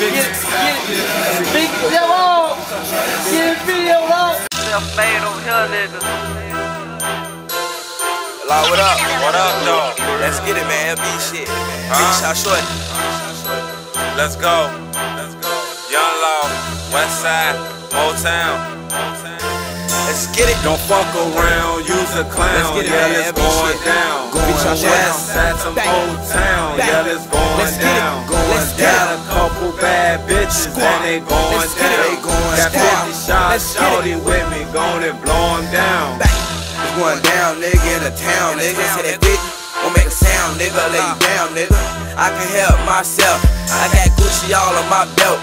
Get it, get it. Big yellow. Get it, video up. Self-made over here, nigga. Like, what up? What up, dog? Let's get it, man. LB shit. Big shot short. Let's go. Let's go. Yung Law, West Side, Motown. Let's get it. Don't fuck around, use a clown. Let's get it, yeah, it's going shit. down. Going West down. Side to Bang. Motown. Bang. Yeah, it's going Let's get it. down. Let's get it. A couple bad bitches and they going Let's get it. down. They going Got down. 50 shots, Let's get it. shorty with me, gon' and blow 'em down. It's going down, nigga, in the town, nigga. Say that bitch, won't make a sound, nigga. Lay you down, nigga. I can help myself. I got Gucci all on my belt.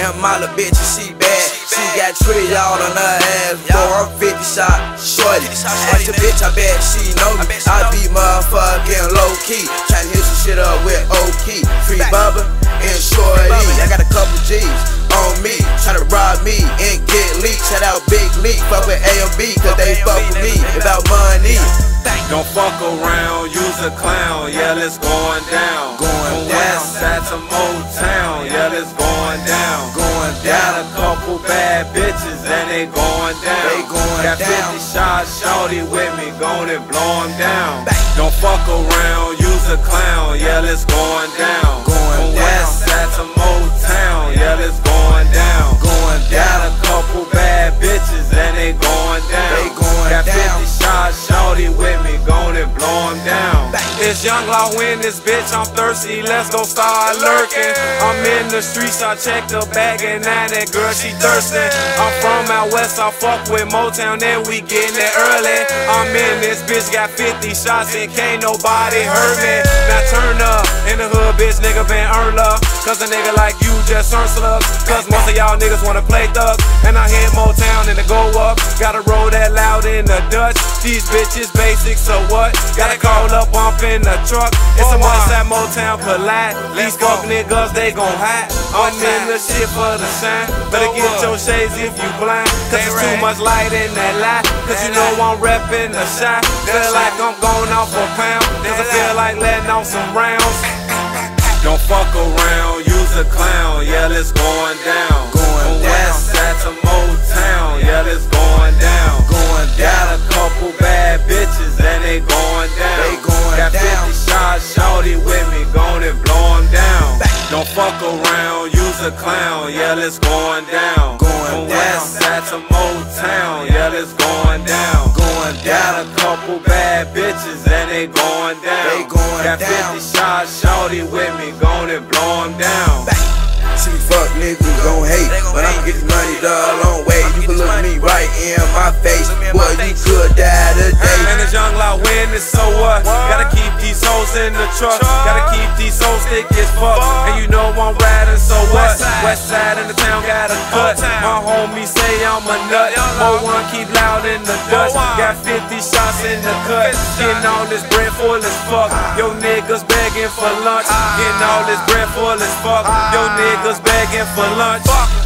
And my little bitch, she bad. She got tree all on her ass. Boy, I'm 50 shot shorty. Ask the bitch, I bet she know me. I be motherfucking low key. Tryna hit some shit up with OK. Free Fuck with AMB, cause they fuck with me about money. Don't fuck around, use a clown, yeah, it's going down. Going down. West Side to Motown, yeah, it's going down. Going down. Got a couple bad bitches and they going down. They going Got 50 down. shots, shorty with me, gon' and blow 'em down. Don't fuck around, use a clown, yeah, it's going down. It's Yung Law in this bitch, I'm thirsty, let's go start lurking. I'm in the streets, I check the bag and now that girl, she thirsty. I'm I fuck with Motown, then we getting it early. I'm in this bitch, got 50 shots and can't nobody hurt me. Now turn up, in the hood, bitch, nigga been earned up. Cause a nigga like you just earn slugs. Cause most of y'all niggas wanna play thugs. And I hit Motown and to go up. Gotta roll that loud in the Dutch. These bitches basic, so what? Gotta call up, bump in the truck. It's a at Motown polite. These fuck niggas, they gon' hide. I'm in the shit for the shine. Better get your shades if you blind. Cause it's too much light in that light. Cause you know I'm reppin' the shot. Feel like I'm going off a pound. Cause I feel like letting off some rounds. Don't fuck around, use a clown, yeah, it's going down. Going down. West Side to Motown, yeah, it's going down. Going Got a couple bad bitches and they going down. They going Got 50 shots, shorty with me, gon' and blow 'em down. Don't fuck around, use a clown, yeah, it's going down. Going down. West Side to Motown, yeah, it's going down. Going Got a couple bad bitches and they going down. They going Got 50 down. shots, shorty with me, gon' and blow 'em down. Bang. See fuck niggas gon' hate, but I'ma get this money the long way. You can look me right in my face, boy, you could die today. And this Yung Law West side in the town got a cut. My homies say I'm a nut. Mo one keep loud in the dust. Got 50 shots in the cut. Getting all this bread full as fuck. Yo niggas begging for lunch. Getting all this bread full as fuck. Yo niggas begging for lunch.